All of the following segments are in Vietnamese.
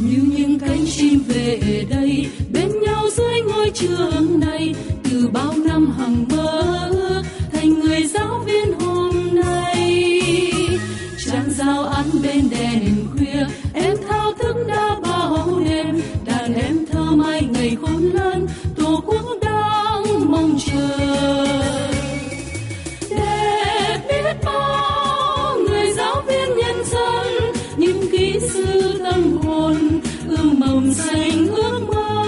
như những cánh chim về đây, bên nhau dưới ngôi trường này, từ bao năm hằng mơ ước, thành người giáo viên hôm nay. Chàng giao ăn bên đèn khuya, em thao thức đã bao đêm, đàn em thơ mai ngày khôn lớn ươm xanh ước mơ,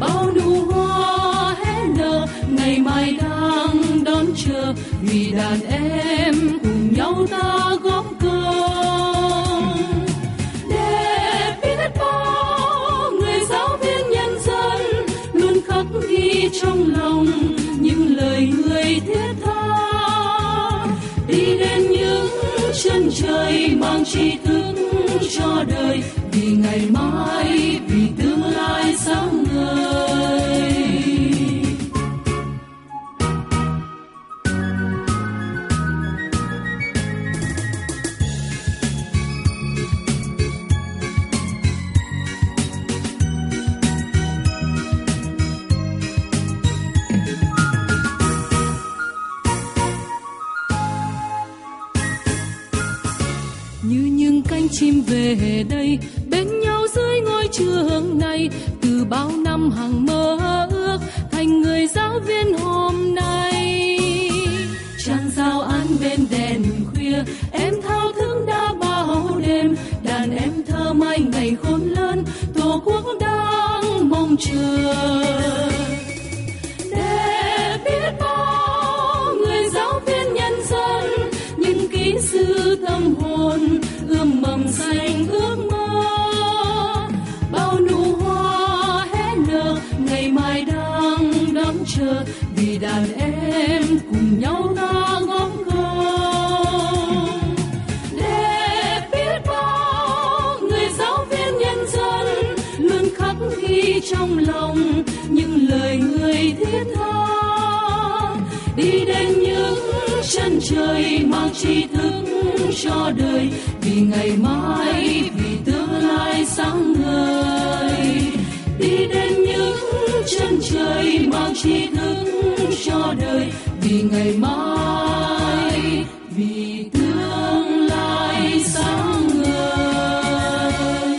bao nụ hoa hé nở, ngày mai đang đón chờ, vì đàn em cùng nhau ta góp công để biết bao người giáo viên nhân dân luôn khắc ghi trong lòng những lời người thiết tha. Đi đến những chân trời mang tri thức cho đời ngày mai cánh chim về đây, bên nhau dưới ngôi trường này. Từ bao năm hằng mơ ước thành người giáo viên hôm nay. Trăng giao ăn bên đèn khuya, em thao thức đã bao đêm. Đàn em thơ mai ngày khôn lớn, tổ quốc đang mong chờ. Chờ vì đàn em cùng nhau ta góp công để biết bao người giáo viên nhân dân luôn khắc ghi trong lòng những lời người thiết tha. Đi đến những chân trời mang tri thức cho đời, vì ngày mai, vì tương lai sáng ngời. Đi đến những chân trời tri thức cho đời vì ngày mai vì tương lai sáng ngời.